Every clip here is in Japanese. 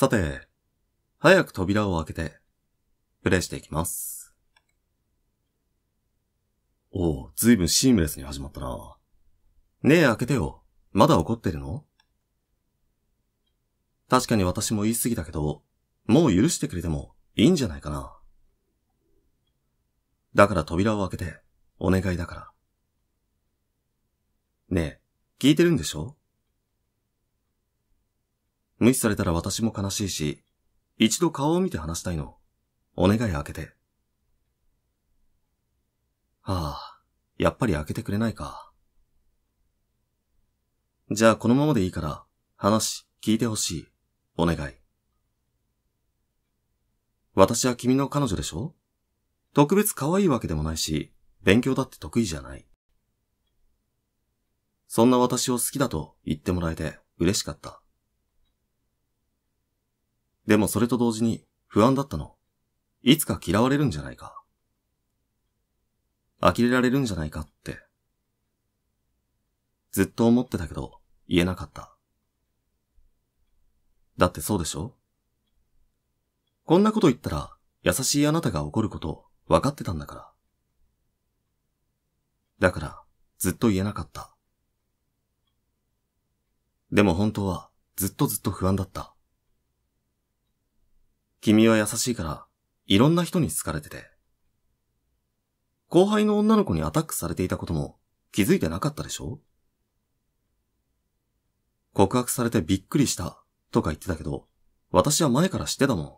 さて、早く扉を開けて、プレイしていきます。おう、ずいぶんシームレスに始まったな。ねえ、開けてよ。まだ怒ってるの？確かに私も言い過ぎたけど、もう許してくれてもいいんじゃないかな。だから扉を開けて、お願いだから。ねえ、聞いてるんでしょ？無視されたら私も悲しいし、一度顔を見て話したいの。お願い開けて。はあ、やっぱり開けてくれないか。じゃあこのままでいいから、話、聞いてほしい。お願い。私は君の彼女でしょ？特別可愛いわけでもないし、勉強だって得意じゃない。そんな私を好きだと言ってもらえて嬉しかった。でもそれと同時に不安だったの。いつか嫌われるんじゃないか。呆れられるんじゃないかって。ずっと思ってたけど言えなかった。だってそうでしょ？こんなこと言ったら優しいあなたが怒ること分かってたんだから。だからずっと言えなかった。でも本当はずっとずっと不安だった。君は優しいから、いろんな人に好かれてて。後輩の女の子にアタックされていたことも気づいてなかったでしょ？告白されてびっくりしたとか言ってたけど、私は前から知ってたもん。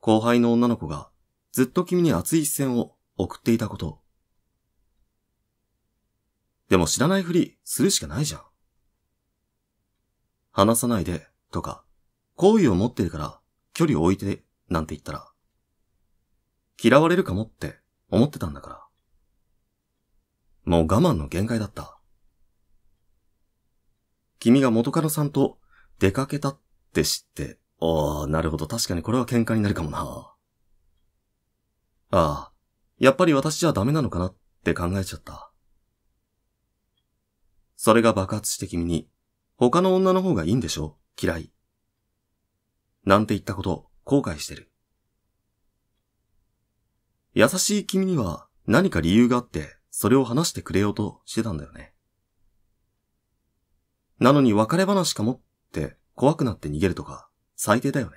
後輩の女の子がずっと君に熱い視線を送っていたこと。でも知らないふりするしかないじゃん。話さないでとか、好意を持ってるから距離を置いてなんて言ったら、嫌われるかもって思ってたんだから。もう我慢の限界だった。君が元カノさんと出かけたって知って、ああ、なるほど。確かにこれは喧嘩になるかもな。ああ、やっぱり私じゃダメなのかなって考えちゃった。それが爆発して君に、他の女の方がいいんでしょ？嫌い。なんて言ったこと、後悔してる。優しい君には何か理由があって、それを話してくれようとしてたんだよね。なのに別れ話かもって怖くなって逃げるとか、最低だよね。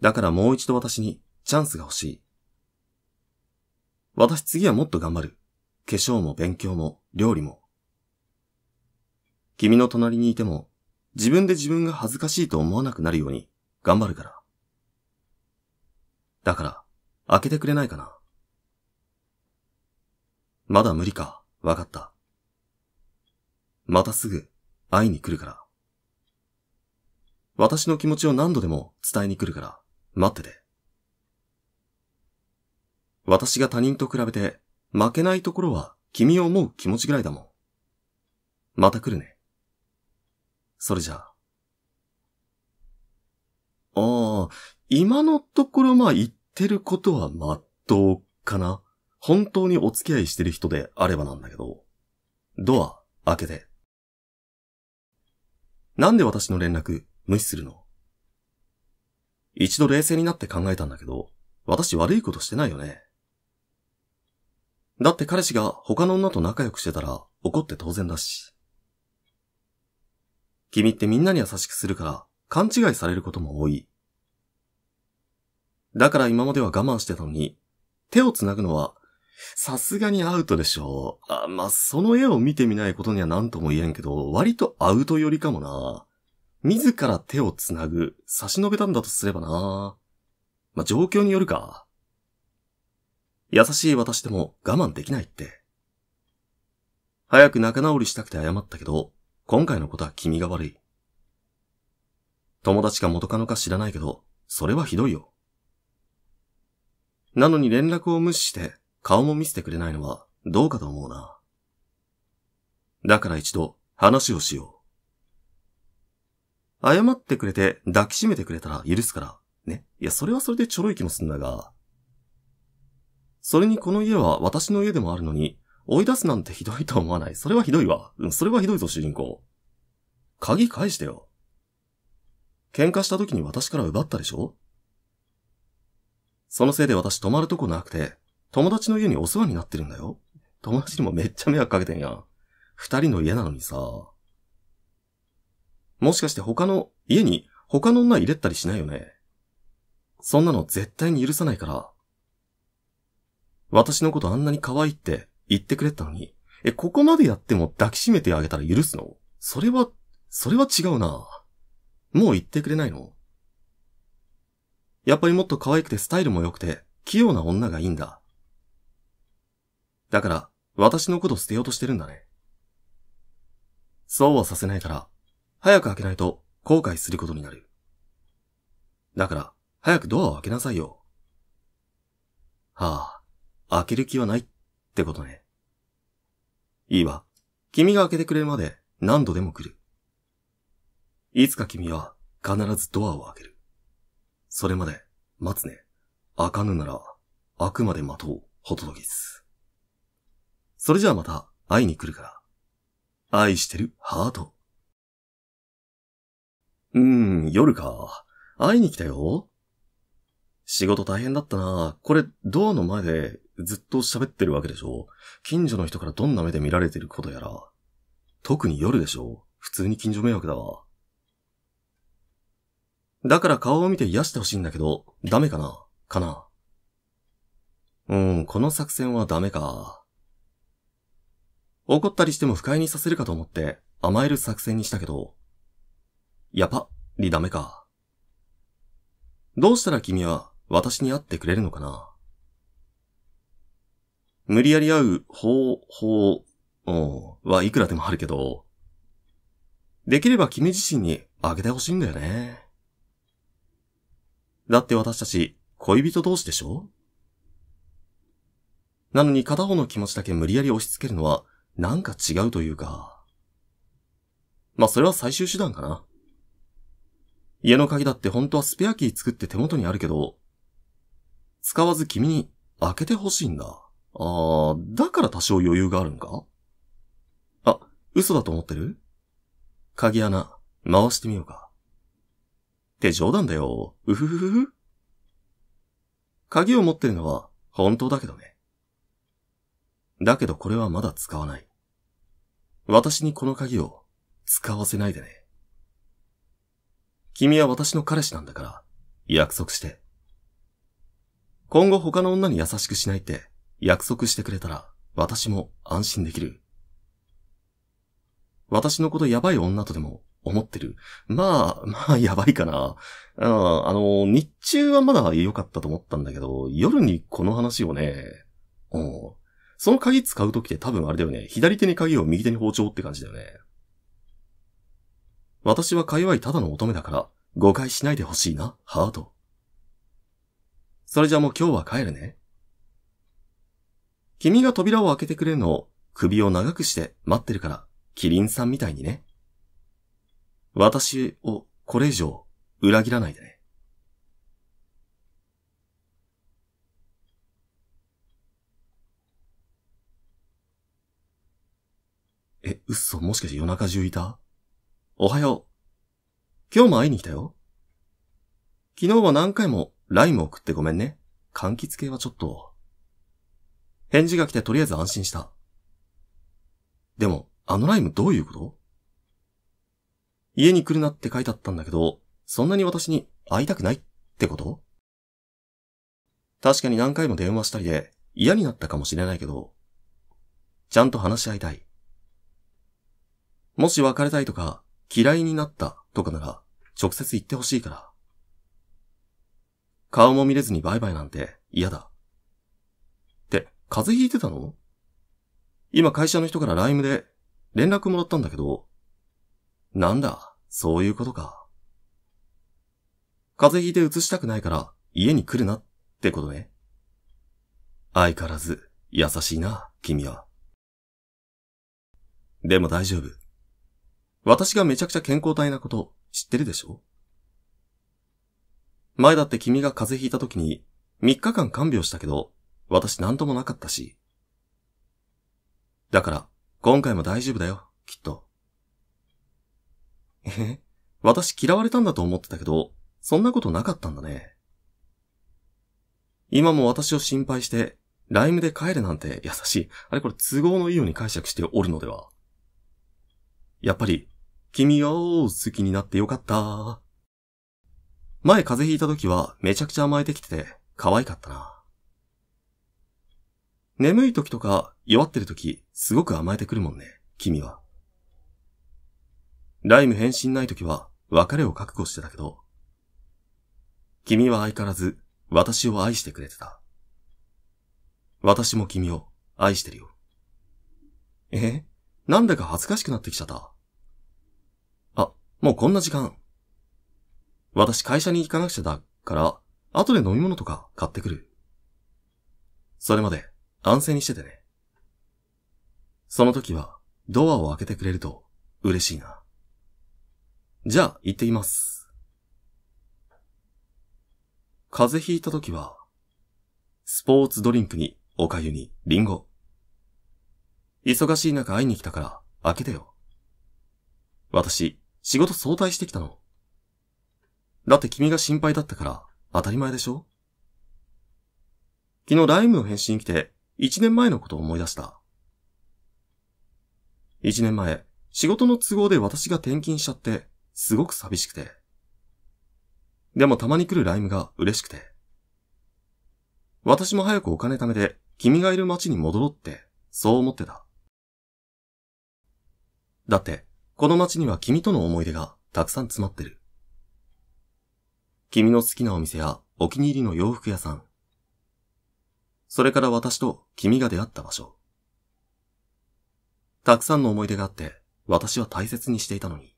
だからもう一度私にチャンスが欲しい。私次はもっと頑張る。化粧も勉強も料理も。君の隣にいても自分で自分が恥ずかしいと思わなくなるように頑張るから。だから、開けてくれないかな。まだ無理か、わかった。またすぐ会いに来るから。私の気持ちを何度でも伝えに来るから、待ってて。私が他人と比べて負けないところは君を思う気持ちぐらいだもん。また来るね。それじゃあ。ああ、今のところまあ言ってることはまっとうかな。本当にお付き合いしてる人であればなんだけど。ドア開けて。なんで私の連絡無視するの？一度冷静になって考えたんだけど、私悪いことしてないよね。だって彼氏が他の女と仲良くしてたら怒って当然だし。君ってみんなに優しくするから勘違いされることも多い。だから今までは我慢してたのに、手を繋ぐのはさすがにアウトでしょう。あ、まあ、その絵を見てみないことには何とも言えんけど、割とアウト寄りかもな。自ら手を繋ぐ、差し伸べたんだとすればな。まあ、状況によるか。優しい私でも我慢できないって。早く仲直りしたくて謝ったけど、今回のことは君が悪い。友達か元カノか知らないけど、それはひどいよ。なのに連絡を無視して、顔も見せてくれないのはどうかと思うな。だから一度話をしよう。謝ってくれて抱きしめてくれたら許すから。ね。いや、それはそれでちょろい気もすんだが。それにこの家は私の家でもあるのに、追い出すなんてひどいと思わない？それはひどいわ。うん、それはひどいぞ、主人公。鍵返してよ。喧嘩した時に私から奪ったでしょ？そのせいで私泊まるとこなくて、友達の家にお世話になってるんだよ。友達にもめっちゃ迷惑かけてんやん。二人の家なのにさ。もしかして他の、家に他の女入れたりしないよね？そんなの絶対に許さないから。私のことあんなに可愛いって言ってくれたのに、え、ここまでやっても抱きしめてあげたら許すの？それは、それは違うな。もう言ってくれないの？やっぱりもっと可愛くてスタイルも良くて、器用な女がいいんだ。だから、私のこと捨てようとしてるんだね。そうはさせないから、早く開けないと後悔することになる。だから、早くドアを開けなさいよ。はあ、開ける気はないってってことね。いいわ。君が開けてくれるまで何度でも来る。いつか君は必ずドアを開ける。それまで待つね。開かぬなら、開くまで待とう、ホトトギス。それじゃあまた会いに来るから。愛してる、ハート。うーん、夜か。会いに来たよ。仕事大変だったな。これ、ドアの前でずっと喋ってるわけでしょ？近所の人からどんな目で見られてることやら。特に夜でしょ？普通に近所迷惑だわ。だから顔を見て癒してほしいんだけど、ダメかな？かな？うん、この作戦はダメか。怒ったりしても不快にさせるかと思って甘える作戦にしたけど、やっぱりダメか。どうしたら君は私に会ってくれるのかな？無理やり会う方法、うん、はいくらでもあるけど、できれば君自身にあげてほしいんだよね。だって私たち、恋人同士でしょ？なのに片方の気持ちだけ無理やり押し付けるのは、なんか違うというか。まあ、それは最終手段かな。家の鍵だって本当はスペアキー作って手元にあるけど、使わず君に開けてほしいんだ。ああ、だから多少余裕があるんか？あ、嘘だと思ってる？鍵穴、回してみようか。って冗談だよ。うふふふふ。鍵を持ってるのは本当だけどね。だけどこれはまだ使わない。私にこの鍵を使わせないでね。君は私の彼氏なんだから、約束して。今後他の女に優しくしないって約束してくれたら、私も安心できる。私のことやばい女とでも思ってる？まあ、まあ、やばいかな。うん、あの、日中はまだ良かったと思ったんだけど、夜にこの話をね、うん。その鍵使うときって多分あれだよね。左手に鍵を右手に包丁って感じだよね。私はか弱いただの乙女だから、誤解しないでほしいな、ハート。それじゃあもう今日は帰るね。君が扉を開けてくれるのを首を長くして待ってるから、キリンさんみたいにね。私をこれ以上裏切らないでね。え、嘘もしかして夜中中いた？おはよう。今日も会いに来たよ。昨日は何回もライム送ってごめんね。柑橘系はちょっと。返事が来てとりあえず安心した。でも、あのライムどういうこと？家に来るなって書いてあったんだけど、そんなに私に会いたくないってこと？確かに何回も電話したりで嫌になったかもしれないけど、ちゃんと話し合いたい。もし別れたいとか嫌いになったとかなら直接言ってほしいから。顔も見れずにバイバイなんて嫌だ。風邪ひいてたの？今会社の人から LINE で連絡もらったんだけど、なんだ、そういうことか。風邪ひいて移したくないから家に来るなってことね。相変わらず優しいな、君は。でも大丈夫。私がめちゃくちゃ健康体なこと知ってるでしょ？前だって君が風邪ひいた時に3日間看病したけど、私なんともなかったし。だから、今回も大丈夫だよ、きっと。え？私嫌われたんだと思ってたけど、そんなことなかったんだね。今も私を心配して、ライムで帰れなんて優しい。あれこれ都合のいいように解釈しておるのでは。やっぱり、君を好きになってよかった。前風邪ひいた時はめちゃくちゃ甘えてきてて可愛かったな。眠い時とか弱ってる時すごく甘えてくるもんね、君は。ライム返信ない時は別れを覚悟してたけど、君は相変わらず私を愛してくれてた。私も君を愛してるよ。え？なんだか恥ずかしくなってきちゃった。あ、もうこんな時間。私会社に行かなくちゃだから、後で飲み物とか買ってくる。それまで安静にしててね。その時はドアを開けてくれると嬉しいな。じゃあ行ってきます。風邪ひいた時は、スポーツドリンクにおかゆにリンゴ。忙しい中会いに来たから開けてよ。私、仕事早退してきたの。だって君が心配だったから当たり前でしょ昨日ライムの返信来て一年前のことを思い出した。一年前、仕事の都合で私が転勤しちゃってすごく寂しくて。でもたまに来るライムが嬉しくて。私も早くお金貯めて君がいる街に戻ろうってそう思ってた。だって、この街には君との思い出がたくさん詰まってる。君の好きなお店やお気に入りの洋服屋さん。それから私と君が出会った場所。たくさんの思い出があって私は大切にしていたのに。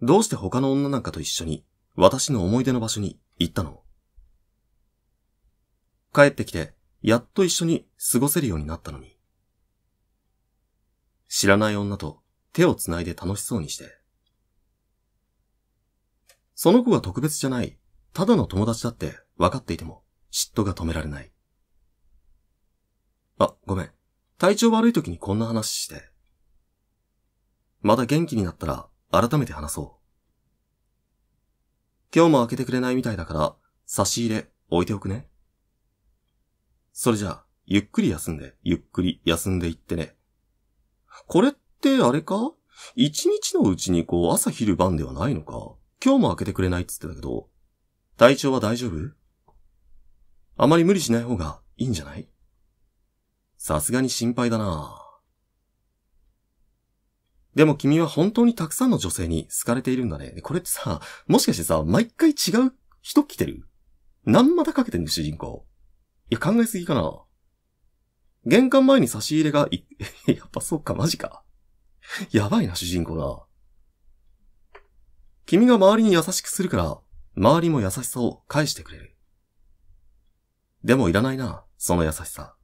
どうして他の女なんかと一緒に私の思い出の場所に行ったの？帰ってきてやっと一緒に過ごせるようになったのに。知らない女と手を繋いで楽しそうにして。その子が特別じゃない、ただの友達だって分かっていても、嫉妬が止められない。あ、ごめん。体調悪い時にこんな話して。まだ元気になったら改めて話そう。今日も開けてくれないみたいだから、差し入れ置いておくね。それじゃあ、ゆっくり休んで、ゆっくり休んでいってね。これってあれか？一日のうちにこう朝昼晩ではないのか？今日も開けてくれないっつってたけど、体調は大丈夫？あまり無理しない方がいいんじゃない？さすがに心配だなでも君は本当にたくさんの女性に好かれているんだね。これってさ、もしかしてさ、毎回違う人来てる？何またかけてんの主人公。いや、考えすぎかな。玄関前に差し入れがい、やっぱそっか、マジか。やばいな、主人公な。君が周りに優しくするから、周りも優しさを返してくれる。でもいらないな、その優しさ。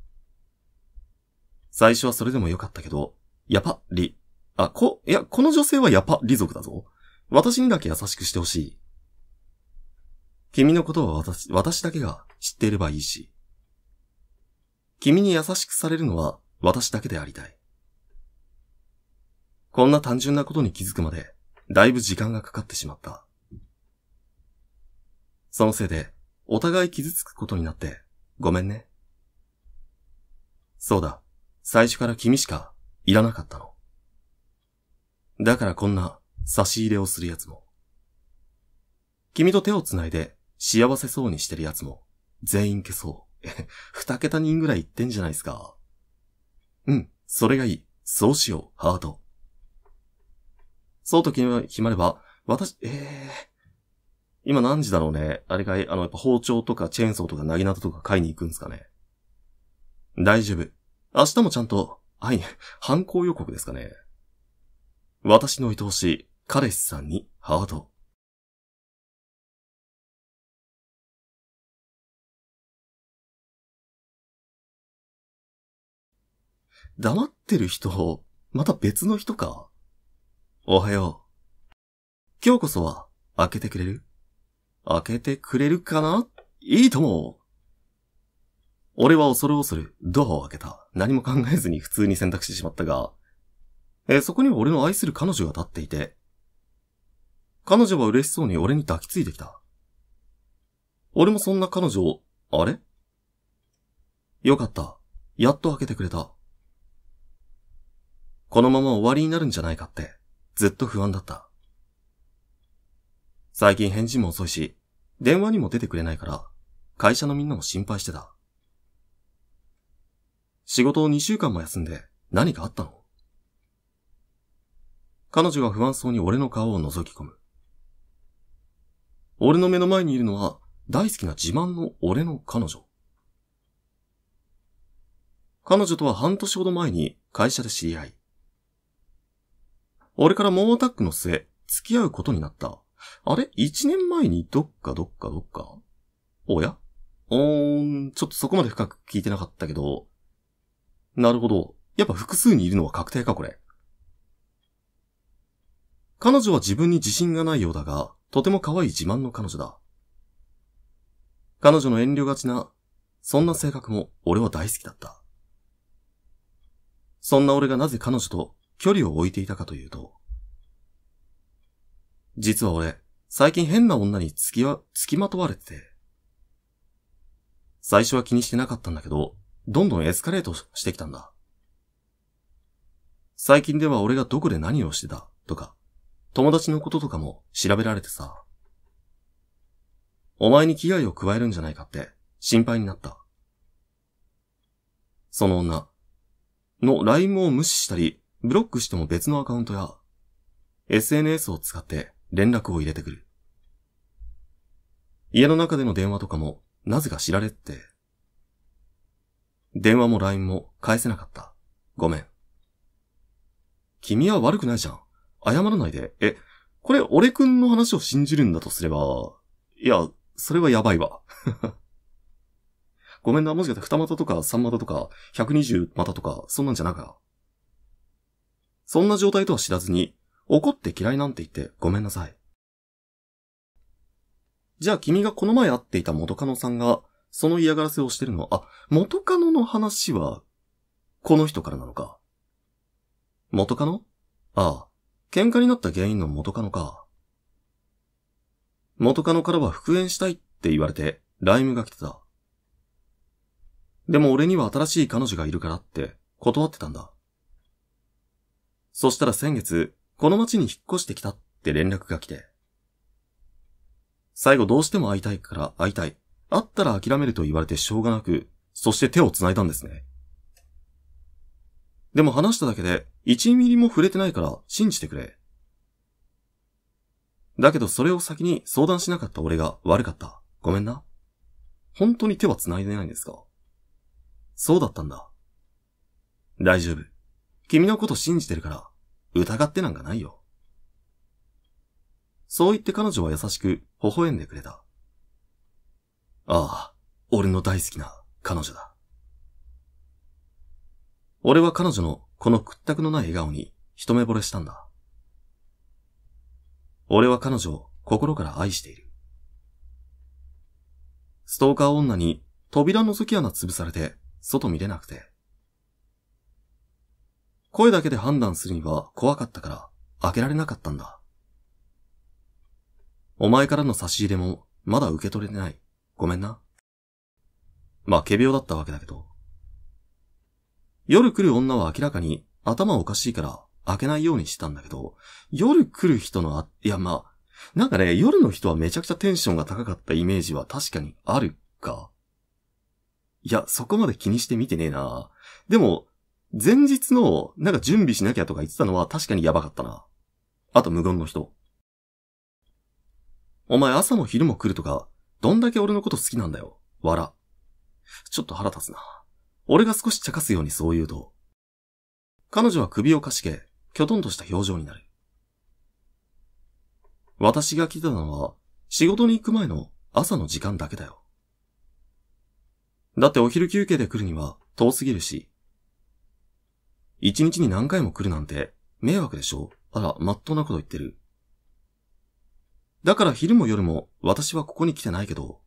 最初はそれでもよかったけど、やっぱり、あ、こ、いや、この女性はやっぱり族だぞ。私にだけ優しくしてほしい。君のことは私、私だけが知っていればいいし。君に優しくされるのは私だけでありたい。こんな単純なことに気づくまでだいぶ時間がかかってしまった。そのせいで、お互い傷つくことになって、ごめんね。そうだ、最初から君しかいらなかったの。だからこんな差し入れをする奴も、君と手を繋いで幸せそうにしてる奴も、全員消そう。二桁人ぐらい言ってんじゃないですか。うん、それがいい。そうしよう、ハート。そうと決まれば、私、ええー、今何時だろうね？あれかい、あの、やっぱ包丁とかチェーンソーとかなぎなたとか買いに行くんですかね？大丈夫。明日もちゃんと、はい、犯行予告ですかね？私の愛おしい彼氏さんにハート。黙ってる人、また別の人か？おはよう。今日こそは、開けてくれる？開けてくれるかな？いいとも。俺は恐る恐るドアを開けた。何も考えずに普通に選択してしまったが。えそこには俺の愛する彼女が立っていて、彼女は嬉しそうに俺に抱きついてきた。俺もそんな彼女を、あれ？よかった。やっと開けてくれた。このまま終わりになるんじゃないかって、ずっと不安だった。最近返事も遅いし、電話にも出てくれないから、会社のみんなも心配してた。仕事を2週間も休んで何かあったの？彼女が不安そうに俺の顔を覗き込む。俺の目の前にいるのは大好きな自慢の俺の彼女。彼女とは半年ほど前に会社で知り合い。俺から猛アタックの末、付き合うことになった。あれ？一年前にどっかどっかどっか？おや？おーん、ちょっとそこまで深く聞いてなかったけど。なるほど。やっぱ複数にいるのは確定か、これ。彼女は自分に自信がないようだが、とても可愛い自慢の彼女だ。彼女の遠慮がちな、そんな性格も俺は大好きだった。そんな俺がなぜ彼女と距離を置いていたかというと、実は俺、最近変な女に付きわ、付きまとわれてて、最初は気にしてなかったんだけど、どんどんエスカレートしてきたんだ。最近では俺がどこで何をしてた？とか、友達のこととかも調べられてさ、お前に危害を加えるんじゃないかって心配になった。その女の LINE を無視したり、ブロックしても別のアカウントや SNS を使って連絡を入れてくる。家の中での電話とかもなぜか知られって、電話も LINE も返せなかった。ごめん。君は悪くないじゃん。謝らないで。え、これ俺くんの話を信じるんだとすれば、いや、それはやばいわ。ごめんな、もしかして二股とか三股とか、120股とか、そんなんじゃなか。そんな状態とは知らずに、怒って嫌いなんて言ってごめんなさい。じゃあ君がこの前会っていた元カノさんが、その嫌がらせをしてるのは、あ、元カノの話は、この人からなのか？元カノ？ああ、喧嘩になった原因の元カノか。元カノからは復縁したいって言われて、ライムが来てた。でも俺には新しい彼女がいるからって断ってたんだ。そしたら先月、この町に引っ越してきたって連絡が来て。最後どうしても会いたいから会いたい。会ったら諦めると言われてしょうがなく、そして手を繋いだんですね。でも話しただけで、1ミリも触れてないから信じてくれ。だけどそれを先に相談しなかった俺が悪かった。ごめんな。本当に手は繋いでないんですか？そうだったんだ。大丈夫。君のこと信じてるから、疑ってなんかないよ。そう言って彼女は優しく微笑んでくれた。ああ、俺の大好きな彼女だ。俺は彼女のこの屈託のない笑顔に一目惚れしたんだ。俺は彼女を心から愛している。ストーカー女に扉覗き穴潰されて外見れなくて。声だけで判断するには怖かったから開けられなかったんだ。お前からの差し入れもまだ受け取れてない。ごめんな。まあ、仮病だったわけだけど。夜来る女は明らかに頭おかしいから開けないようにしたんだけど、夜来る人のあ、いやまあ、なんかね、夜の人はめちゃくちゃテンションが高かったイメージは確かにあるか。いや、そこまで気にして見てねえな。でも、前日の、なんか準備しなきゃとか言ってたのは確かにやばかったな。あと無言の人。お前朝も昼も来るとか、どんだけ俺のこと好きなんだよ。笑。ちょっと腹立つな。俺が少し茶化すようにそう言うと、彼女は首をかしげ、きょとんとした表情になる。私が来たのは、仕事に行く前の朝の時間だけだよ。だってお昼休憩で来るには遠すぎるし、一日に何回も来るなんて迷惑でしょ？あら、まっとうなこと言ってる。だから昼も夜も私はここに来てないけど、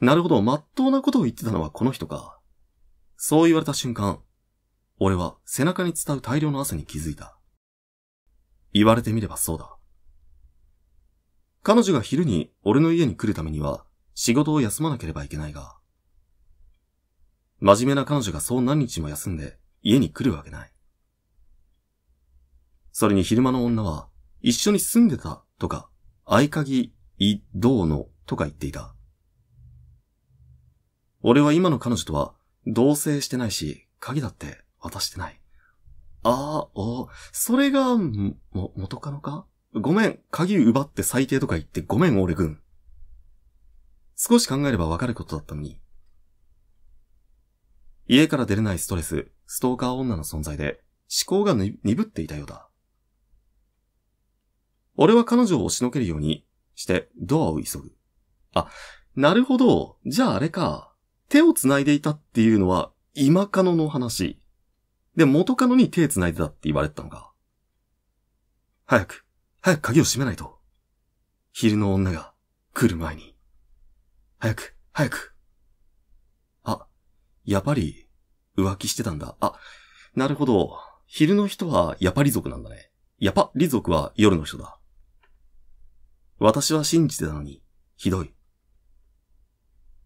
なるほど、まっとうなことを言ってたのはこの人か。そう言われた瞬間、俺は背中に伝う大量の汗に気づいた。言われてみればそうだ。彼女が昼に俺の家に来るためには仕事を休まなければいけないが、真面目な彼女がそう何日も休んで家に来るわけない。それに昼間の女は一緒に住んでたとか、合鍵、い、どうのとか言っていた。俺は今の彼女とは同棲してないし、鍵だって渡してない。ああ、お、それが、も、元カノか？ごめん、鍵奪って最低とか言ってごめん、俺くん。少し考えればわかることだったのに。家から出れないストレス、ストーカー女の存在で思考が鈍っていたようだ。俺は彼女を押しのけるようにしてドアを急ぐ。あ、なるほど。じゃああれか。手を繋いでいたっていうのは今カノの話。で、元カノに手繋いでたって言われてたのか。早く、早く鍵を閉めないと。昼の女が来る前に。早く、早く。やっぱり浮気してたんだ。あ、なるほど。昼の人はヤパリ族なんだね。ヤパリ族は夜の人だ。私は信じてたのに、ひどい。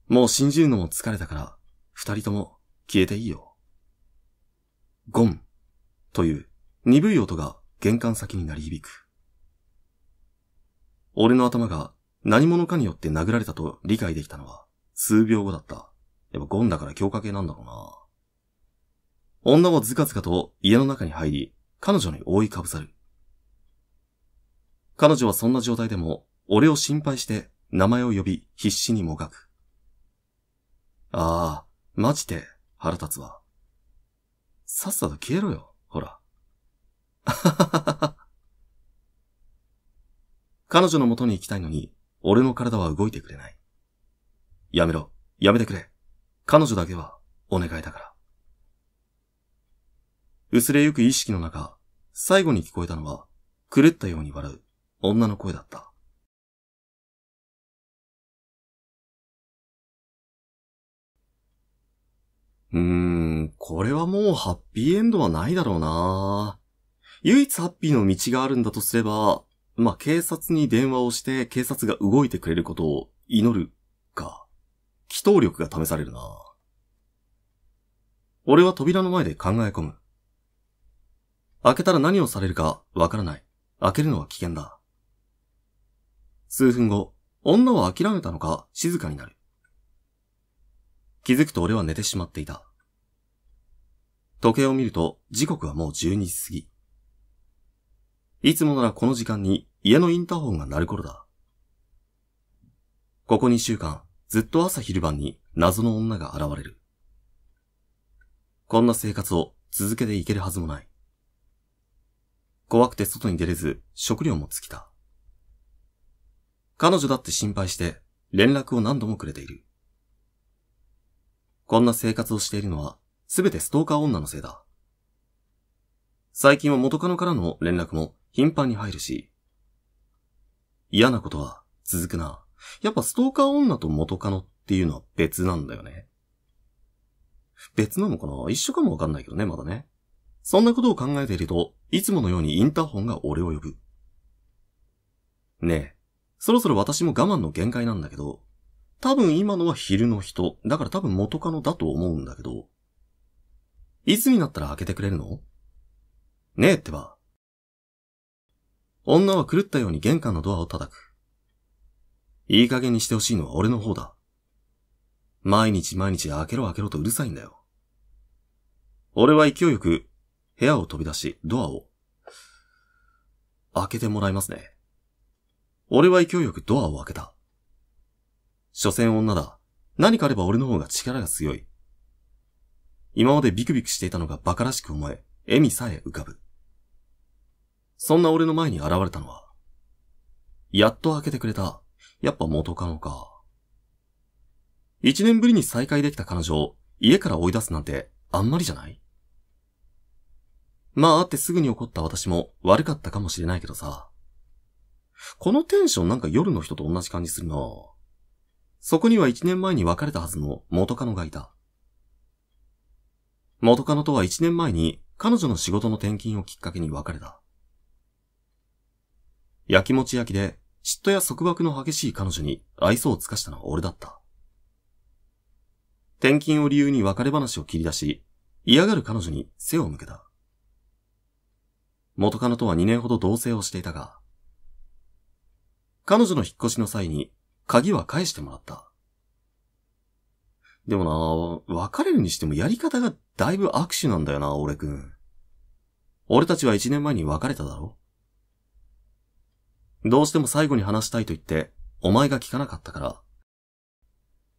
もう信じるのも疲れたから、二人とも消えていいよ。ゴン、という鈍い音が玄関先に鳴り響く。俺の頭が何者かによって殴られたと理解できたのは数秒後だった。やっぱゴンだから強化系なんだろうな。女はズカズカと家の中に入り、彼女に覆いかぶさる。彼女はそんな状態でも、俺を心配して名前を呼び必死にもがく。ああ、マジで腹立つわ。さっさと消えろよ、ほら。彼女の元に行きたいのに、俺の体は動いてくれない。やめろ、やめてくれ。彼女だけは、お願いだから。薄れゆく意識の中、最後に聞こえたのは、狂ったように笑う女の声だった。うーん、これはもうハッピーエンドはないだろうな唯一ハッピーの道があるんだとすれば、まあ、警察に電話をして警察が動いてくれることを祈る。祈祷力が試されるな俺は扉の前で考え込む。開けたら何をされるかわからない。開けるのは危険だ。数分後、女は諦めたのか静かになる。気づくと俺は寝てしまっていた。時計を見ると時刻はもう12時過ぎ。いつもならこの時間に家のインターホンが鳴る頃だ。ここ2週間、ずっと朝昼晩に謎の女が現れる。こんな生活を続けていけるはずもない。怖くて外に出れず食料も尽きた。彼女だって心配して連絡を何度もくれている。こんな生活をしているのはすべてストーカー女のせいだ。最近は元カノからの連絡も頻繁に入るし、嫌なことは続くな。やっぱストーカー女と元カノっていうのは別なんだよね。別なのかな？一緒かもわかんないけどね、まだね。そんなことを考えていると、いつものようにインターホンが俺を呼ぶ。ねえ、そろそろ私も我慢の限界なんだけど、多分今のは昼の人、だから多分元カノだと思うんだけど、いつになったら開けてくれるの？ねえってば。女は狂ったように玄関のドアを叩く。いい加減にしてほしいのは俺の方だ。毎日毎日開けろ開けろとうるさいんだよ。俺は勢いよく部屋を飛び出しドアを開けてもらいますね。俺は勢いよくドアを開けた。所詮女だ。何かあれば俺の方が力が強い。今までビクビクしていたのが馬鹿らしく思え、笑みさえ浮かぶ。そんな俺の前に現れたのは、やっと開けてくれた、やっぱ元カノか。一年ぶりに再会できた彼女を家から追い出すなんてあんまりじゃない？まあ会ってすぐに怒った私も悪かったかもしれないけどさ。このテンションなんか夜の人と同じ感じするなそこには一年前に別れたはずの元カノがいた。元カノとは1年前に彼女の仕事の転勤をきっかけに別れた。焼きもち焼きで嫉妬や束縛の激しい彼女に愛想を尽かしたのは俺だった。転勤を理由に別れ話を切り出し、嫌がる彼女に背を向けた。元カノとは2年ほど同棲をしていたが、彼女の引っ越しの際に鍵は返してもらった。でもな、別れるにしてもやり方がだいぶ握手なんだよな、俺くん。俺たちは1年前に別れただろ？どうしても最後に話したいと言って、お前が聞かなかったから、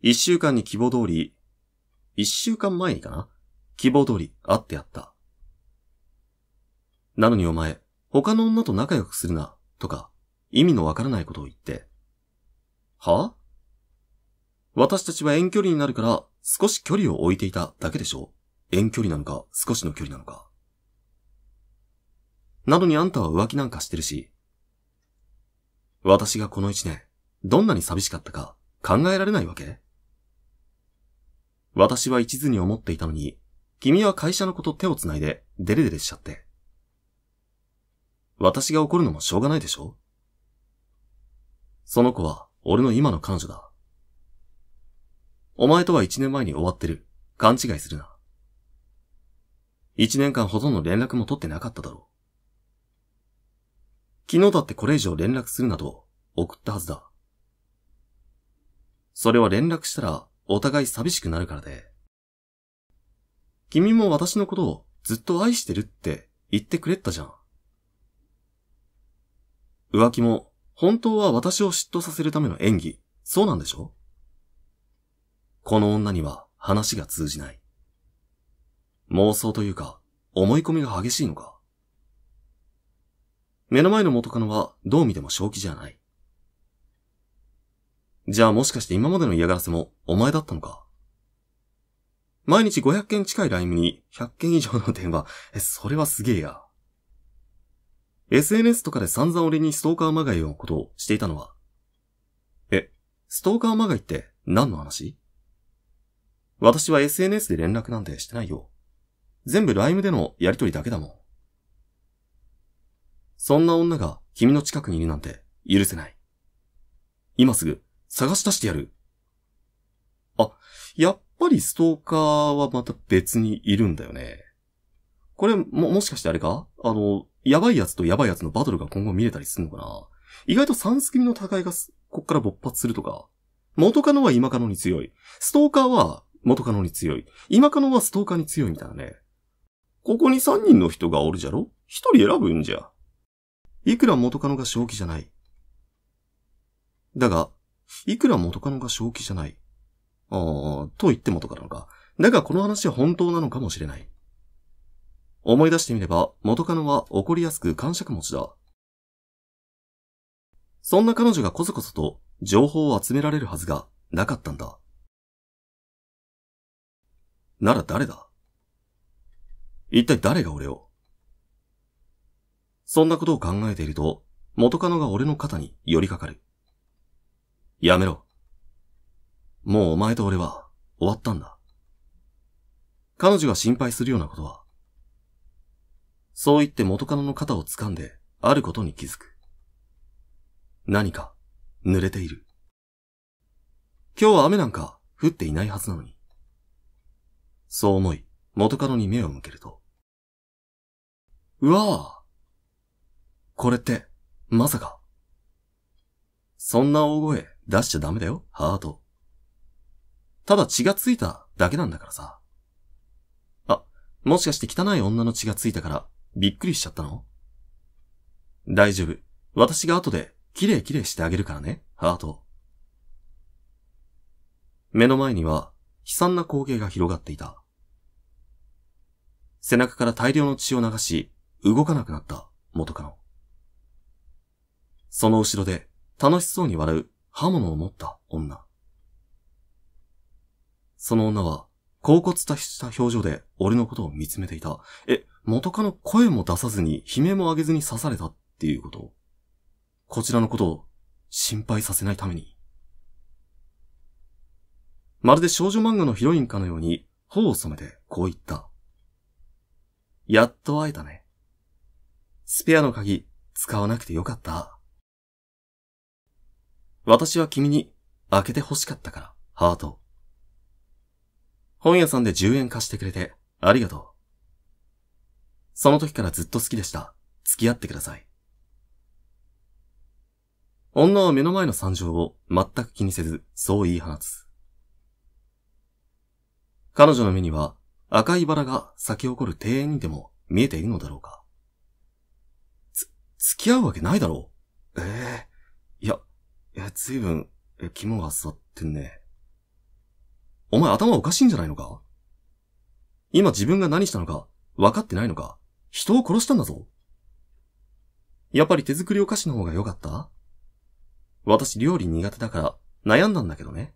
一週間に希望通り、一週間前にかな？希望通り会ってやった。なのにお前、他の女と仲良くするな、とか、意味のわからないことを言って。は？私たちは遠距離になるから少し距離を置いていただけでしょ？遠距離なのか少しの距離なのか。なのにあんたは浮気なんかしてるし、私がこの一年、どんなに寂しかったか考えられないわけ？私は一途に思っていたのに、君は会社の子と手を繋いでデレデレしちゃって。私が怒るのもしょうがないでしょ？その子は俺の今の彼女だ。お前とは一年前に終わってる。勘違いするな。一年間ほとんど連絡も取ってなかっただろう。昨日だってこれ以上連絡するなど送ったはずだ。それは連絡したらお互い寂しくなるからで。君も私のことをずっと愛してるって言ってくれたじゃん。浮気も本当は私を嫉妬させるための演技、そうなんでしょ？この女には話が通じない。妄想というか、思い込みが激しいのか？目の前の元カノはどう見ても正気じゃない。じゃあもしかして今までの嫌がらせもお前だったのか？毎日500件近い LINE に100件以上の電話。え、それはすげえや。SNS とかで散々俺にストーカーまがいのことをしていたのは？え、ストーカーまがいって何の話？私は SNS で連絡なんてしてないよ。全部 LINE でのやりとりだけだもん。そんな女が君の近くにいるなんて許せない。今すぐ探し出してやる。あ、やっぱりストーカーはまた別にいるんだよね。これ、も、もしかしてあれか？あの、やばいやつとやばいやつのバトルが今後見れたりするのかな？意外とサンス組の戦いがこっから勃発するとか。元カノは今カノに強い。ストーカーは元カノに強い。今カノはストーカーに強いみたいなね。ここに3人の人がおるじゃろ ?1 人選ぶんじゃ。いくら元カノが正気じゃない。だが、いくら元カノが正気じゃない。ああ、と言って元カノか。だがこの話は本当なのかもしれない。思い出してみれば、元カノは怒りやすく感触持ちだ。そんな彼女がこそこそと情報を集められるはずがなかったんだ。なら誰だ？一体誰が俺を？そんなことを考えていると、元カノが俺の肩に寄りかかる。やめろ。もうお前と俺は終わったんだ。彼女が心配するようなことは、そう言って元カノの肩を掴んで、あることに気づく。何か、濡れている。今日は雨なんか降っていないはずなのに。そう思い、元カノに目を向けると。うわぁこれって、まさか？そんな大声出しちゃダメだよ、ハート。ただ血がついただけなんだからさ。あ、もしかして汚い女の血がついたからびっくりしちゃったの？大丈夫。私が後で綺麗綺麗してあげるからね、ハート。目の前には悲惨な光景が広がっていた。背中から大量の血を流し、動かなくなった元カノ。その後ろで楽しそうに笑う刃物を持った女。その女は、高骨とした表情で俺のことを見つめていた。え、元カノ声も出さずに悲鳴も上げずに刺されたっていうことこちらのことを心配させないために。まるで少女漫画のヒロインかのように頬を染めてこう言った。やっと会えたね。スペアの鍵、使わなくてよかった。私は君に開けて欲しかったから、ハート。本屋さんで10円貸してくれて、ありがとう。その時からずっと好きでした。付き合ってください。女は目の前の惨状を全く気にせず、そう言い放つ。彼女の目には赤いバラが咲き起こる庭園にでも見えているのだろうか。つ、付き合うわけないだろう。ええ、いや、ずいぶん、肝が座ってんね。お前頭おかしいんじゃないのか？今自分が何したのか分かってないのか？人を殺したんだぞ。やっぱり手作りお菓子の方が良かった？私料理苦手だから悩んだんだけどね。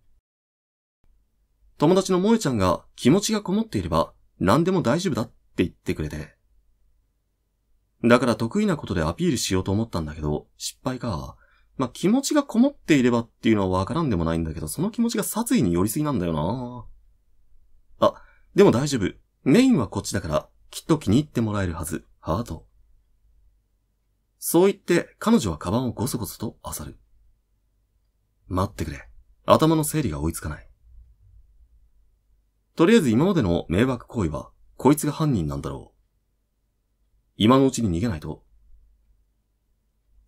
友達の萌ちゃんが気持ちがこもっていれば何でも大丈夫だって言ってくれて。だから得意なことでアピールしようと思ったんだけど、失敗か。まあ、気持ちがこもっていればっていうのはわからんでもないんだけど、その気持ちが殺意に寄りすぎなんだよな。あ、でも大丈夫。メインはこっちだから、きっと気に入ってもらえるはず。ハート。そう言って彼女はカバンをゴソゴソと漁る。待ってくれ。頭の整理が追いつかない。とりあえず今までの迷惑行為は、こいつが犯人なんだろう。今のうちに逃げないと。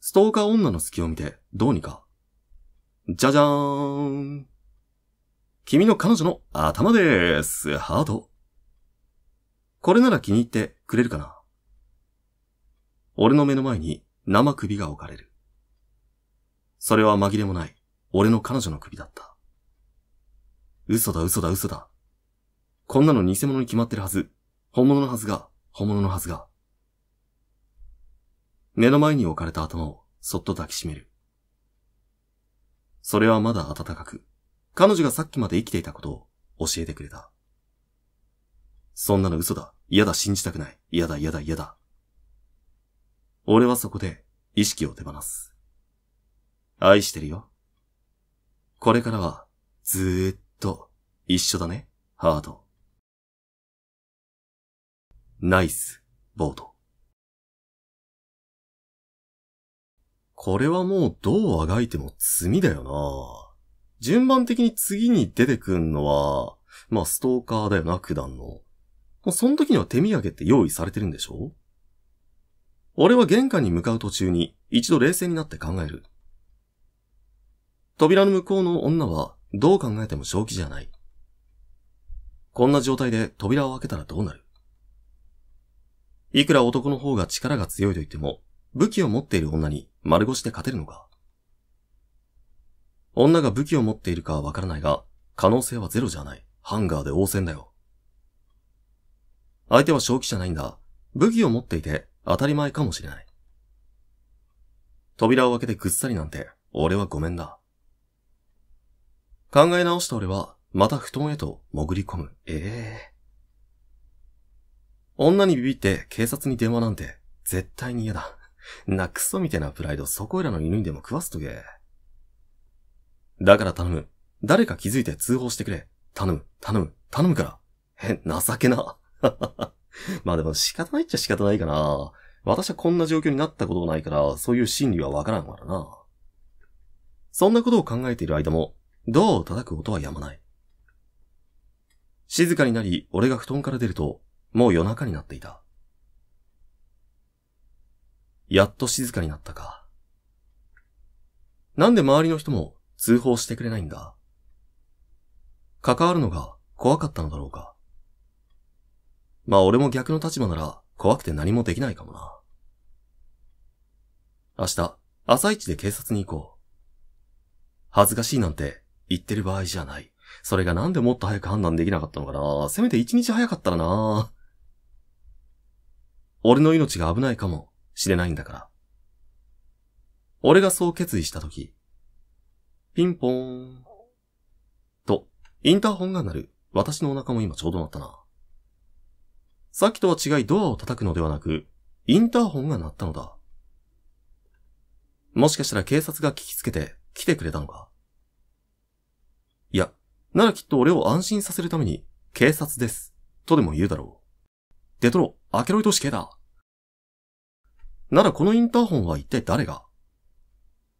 ストーカー女の隙を見て、どうにか。じゃじゃーん。君の彼女の頭でーす。ハート。これなら気に入ってくれるかな俺の目の前に生首が置かれる。それは紛れもない。俺の彼女の首だった。嘘だ嘘だ嘘だ。こんなの偽物に決まってるはず。本物のはずが、本物のはずが。目の前に置かれた頭をそっと抱きしめる。それはまだ暖かく、彼女がさっきまで生きていたことを教えてくれた。そんなの嘘だ。嫌だ、信じたくない。嫌だ、嫌だ、嫌だ。俺はそこで意識を手放す。愛してるよ。これからは、ずーっと、一緒だね、ハート。ナイス、ボート。これはもうどうあがいても罪だよな順番的に次に出てくんのは、まあストーカーだよな、九段の。もうその時には手土産って用意されてるんでしょ？俺は玄関に向かう途中に一度冷静になって考える。扉の向こうの女はどう考えても正気じゃない。こんな状態で扉を開けたらどうなる？いくら男の方が力が強いと言っても、武器を持っている女に丸腰で勝てるのか？女が武器を持っているかはわからないが、可能性はゼロじゃない。ハンガーで応戦だよ。相手は正気じゃないんだ。武器を持っていて当たり前かもしれない。扉を開けてぐっさりなんて、俺はごめんだ。考え直した俺は、また布団へと潜り込む。ええー、女にビビって警察に電話なんて、絶対に嫌だ。なクソみたいなプライドそこいらの犬にでも食わすとけ。だから頼む。誰か気づいて通報してくれ。頼む、頼む、頼むから。へ、情けな。まあでも仕方ないっちゃ仕方ないかな。私はこんな状況になったことがないから、そういう心理はわからんからな。そんなことを考えている間も、ドアを叩く音は止まない。静かになり、俺が布団から出ると、もう夜中になっていた。やっと静かになったか。なんで周りの人も通報してくれないんだ？関わるのが怖かったのだろうか？まあ俺も逆の立場なら怖くて何もできないかもな。明日、朝一で警察に行こう。恥ずかしいなんて言ってる場合じゃない。それがなんでもっと早く判断できなかったのかな？せめて一日早かったらな俺の命が危ないかもしれないんだから。俺がそう決意したとき、ピンポーン。と、インターホンが鳴る。私のお腹も今ちょうど鳴ったな。さっきとは違いドアを叩くのではなく、インターホンが鳴ったのだ。もしかしたら警察が聞きつけて来てくれたのかいや、ならきっと俺を安心させるために、警察です。とでも言うだろう。デトロ、アケロイド死刑だ。ならこのインターホンは一体誰が？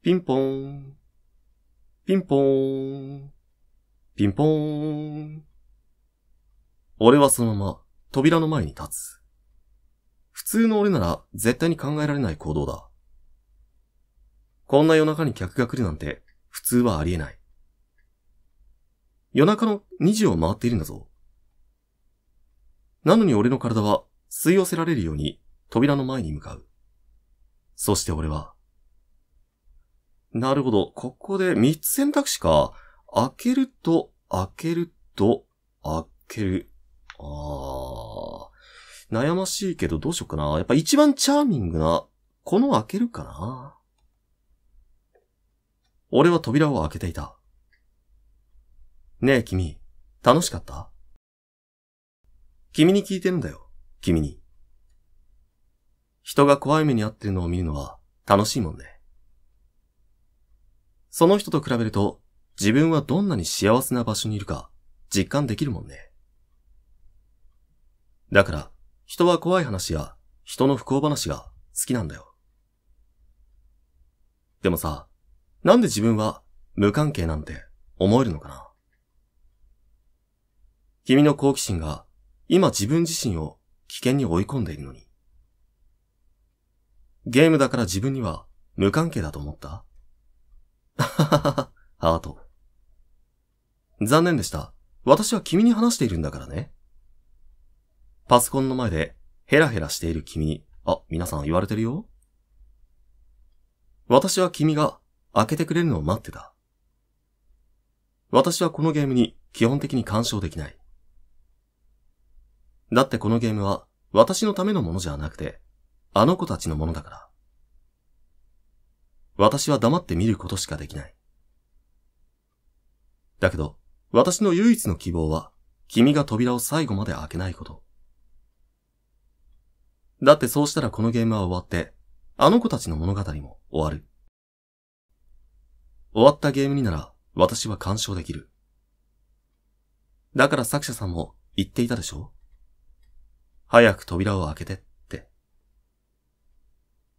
ピンポーン。ピンポーン。ピンポーン。俺はそのまま扉の前に立つ。普通の俺なら絶対に考えられない行動だ。こんな夜中に客が来るなんて普通はありえない。夜中の2時を回っているんだぞ。なのに俺の体は吸い寄せられるように扉の前に向かう。そして俺は、なるほど。ここで3つ選択肢か。開けると、開けると、開ける。あー。悩ましいけどどうしよっかな。やっぱ一番チャーミングな、この開けるかな。俺は扉を開けていた。ねえ君、楽しかった？君に聞いてるんだよ。君に。人が怖い目に遭ってるのを見るのは楽しいもんね。その人と比べると自分はどんなに幸せな場所にいるか実感できるもんね。だから人は怖い話や人の不幸話が好きなんだよ。でもさ、なんで自分は無関係なんて思えるのかな？君の好奇心が今自分自身を危険に追い込んでいるのに。ゲームだから自分には無関係だと思った？ははは、ハート。残念でした。私は君に話しているんだからね。パソコンの前でヘラヘラしている君に、あ、皆さん言われてるよ。私は君が開けてくれるのを待ってた。私はこのゲームに基本的に干渉できない。だってこのゲームは私のためのものじゃなくて、あの子たちのものだから。私は黙って見ることしかできない。だけど、私の唯一の希望は、君が扉を最後まで開けないこと。だってそうしたらこのゲームは終わって、あの子たちの物語も終わる。終わったゲームになら、私は干渉できる。だから作者さんも言っていたでしょ？早く扉を開けて。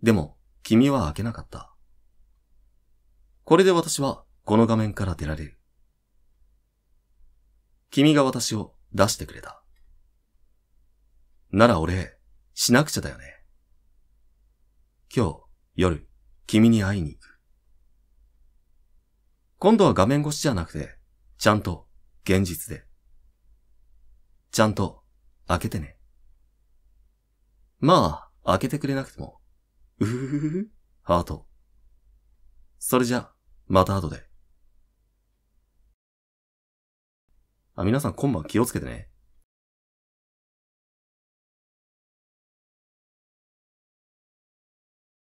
でも、君は開けなかった。これで私はこの画面から出られる。君が私を出してくれた。なら俺、しなくちゃだよね。今日、夜、君に会いに行く。今度は画面越しじゃなくて、ちゃんと、現実で。ちゃんと、開けてね。まあ、開けてくれなくても。うふふふふ、ハート。それじゃ、また後で。あ、皆さん今晩気をつけてね。